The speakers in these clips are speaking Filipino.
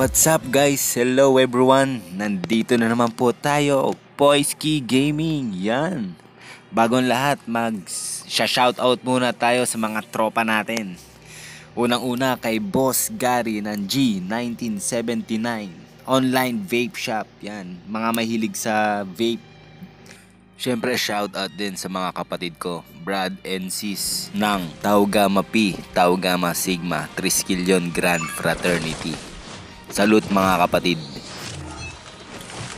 What's up guys? Hello everyone! Nandito na naman po tayo, Poisky Gaming. Yan. Bagong lahat, mag-shoutout muna tayo sa mga tropa natin. Unang-una kay Boss Gary ng G1979. Online vape shop. Yan. Mga mahilig sa vape. Siyempre, shoutout din sa mga kapatid ko, Brad and Sis ng Tau Gamma Pi, Tau Gamma Sigma, Triskelion Grand Fraternity. Salute mga kapatid.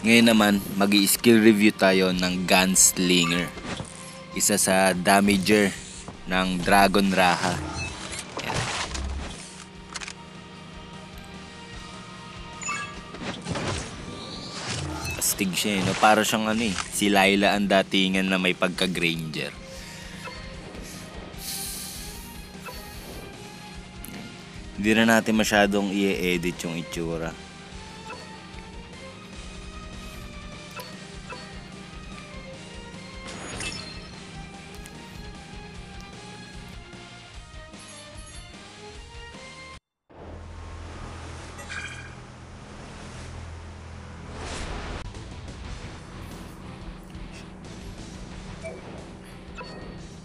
Ngayon naman, mag skill review tayo ng Gunslinger. Isa sa damager ng Dragon Raha. Yan. Astig siya eh, no? Para siyang ano eh, si Laila ang datingan na may pagka-Granger. Hindi na natin masyadong i-edit yung itsura.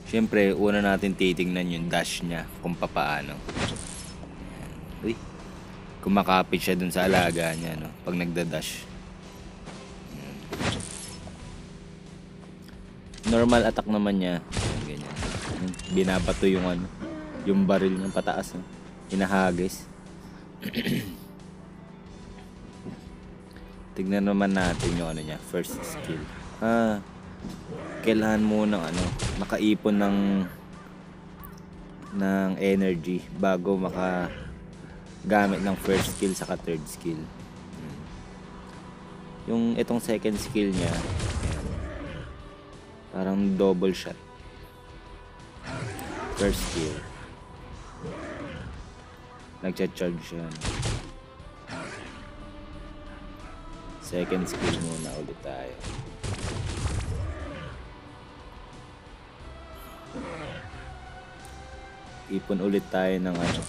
Siyempre, una natin titingnan yung dash niya kung papaano. Kumakapit siya dun sa alaga niya, no? Pag nagda-dash. Normal attack naman niya. Ganyan. Binabato yung ano, yung baril niya pataas, no? Hinahagis. Tignan naman natin yung ano niya, first skill. Ah, kailangan mo ng ano, makaipon ng ng energy bago maka gamit ng first skill sa third skill. Hmm. Yung itong second skill niya, parang double shot. First skill. Nagcha-charge siya. Second skill muna ulit tayo. ipon ulit tayo ng ano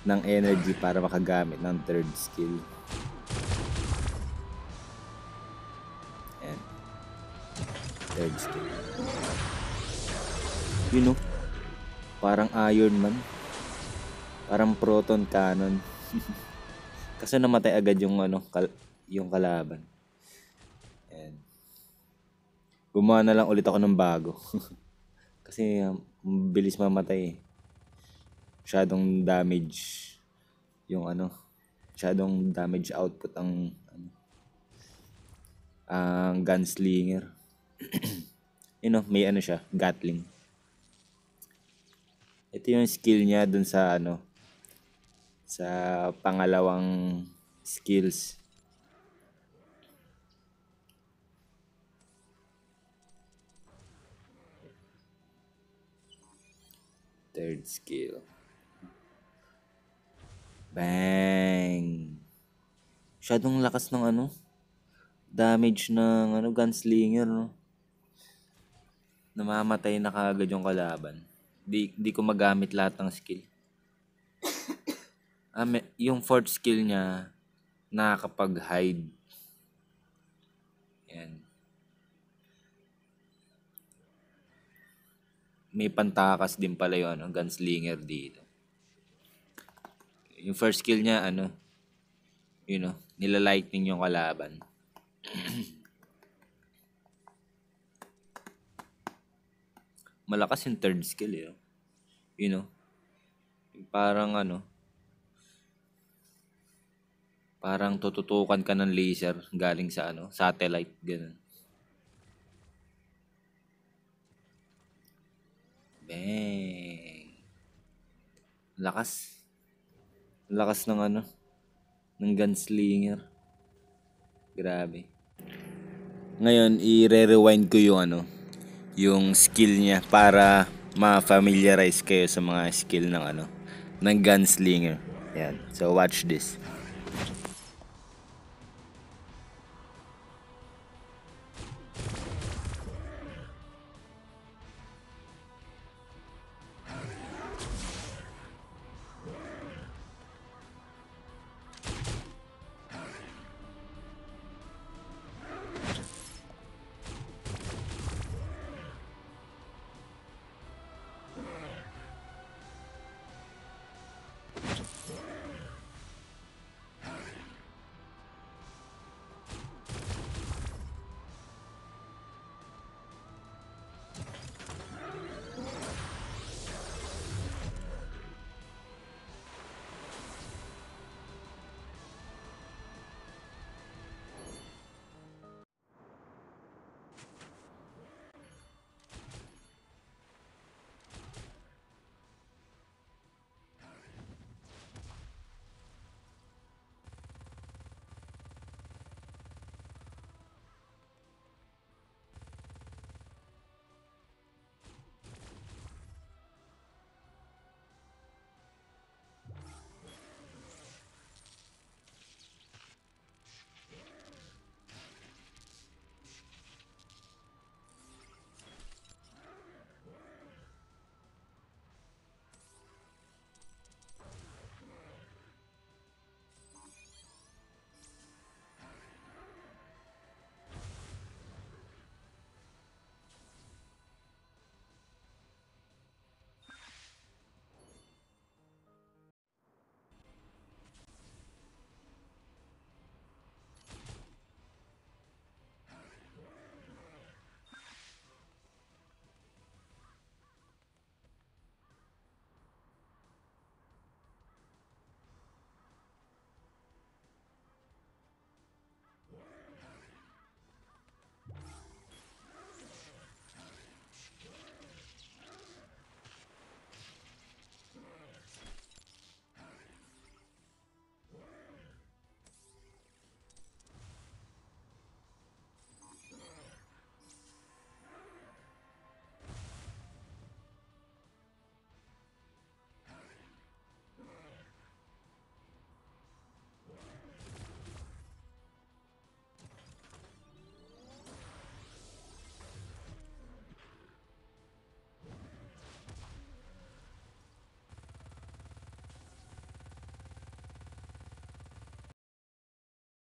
ng energy para makagamit ng third skill. Ayan. Third skill. You know, parang Iron Man. Parang proton cannon. Kasi namatay agad yung ano, kal- yung kalaban. Ayan. Gumawa na lang ulit ako ng bago. Kasi um, bilis mamatay eh. Masyadong damage yung ano, masyadong damage output ang ano, ang gunslinger. you know, may ano siya, gatling. Ito yung skill niya dun sa ano, sa pangalawang skills. Third skill. Bang! Masyadong lakas ng ano, damage ng ano, gunslinger, no? Namamatay na kagad yung kalaban. Di, di ko magamit lahat ng skill. ah, yung fourth skill niya, nakakapag-hide. Yan. may pantakas din pala yung ano, gunslinger dito. Yung first skill niya, ano, you know, nila-lightning yung kalaban. Malakas yung third skill, eh. You know, parang ano, parang tututukan ka ng laser galing sa ano, satellite, ganun. Bang. Lakas. Lakas ng ano, ng gunslinger. Grabe. Ngayon, i-rewind ko yung ano, yung skill niya para ma-familiarize kayo sa mga skill ng ano, ng gunslinger. Yan. So watch this.